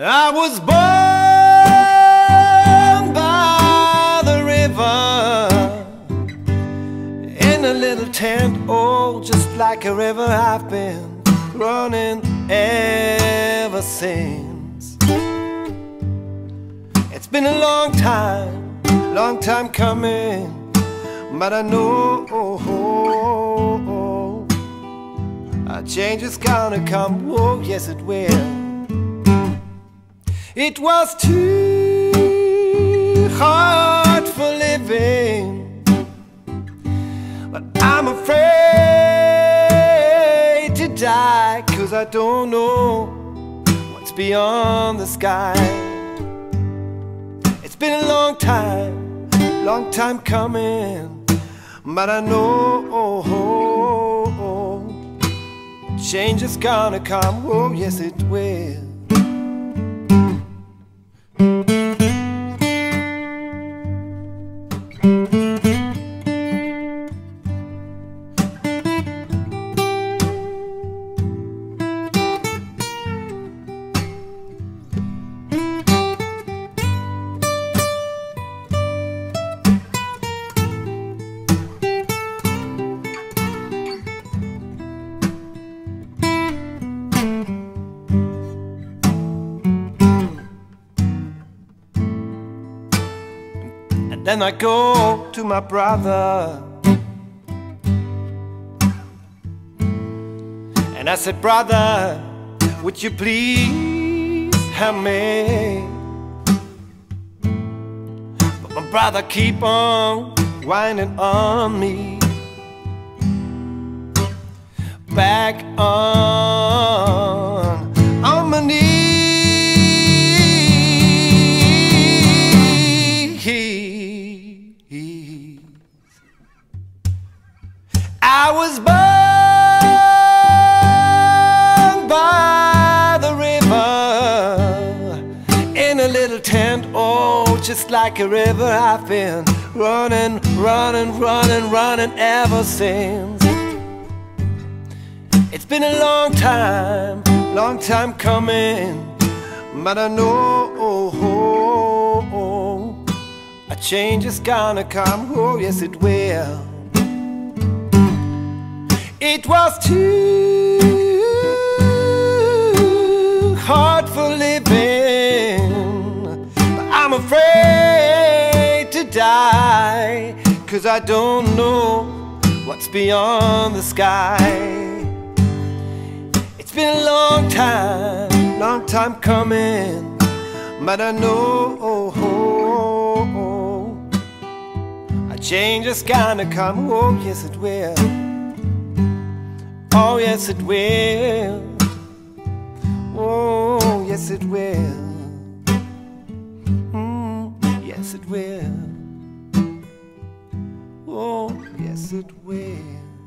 I was born by the river in a little tent, oh, just like a river I've been running ever since. It's been a long time, long time coming, but I know oh, oh, oh, a change is gonna come, oh, yes, it will. It was too hard for living, but I'm afraid to die, cause I don't know what's beyond the sky. It's been a long time, long time coming, but I know change is gonna come, oh, yes, it will. Then I go to my brother. And I said, brother, would you please help me? But my brother keep on whining on me. Back on, on I was born by the river in a little tent, oh, just like a river. I've been running, running, running, running ever since. It's been a long time, long time coming, but I know oh, oh, a change is gonna come. Oh, yes, it will. It was too hard for living. But I'm afraid to die Cause I don't know what's beyond the sky. It's been a long time, long time coming But I know change is gonna come. Oh yes it will Oh, yes, it will. Oh, yes, it will. Mm, yes, it will. Oh, yes, it will.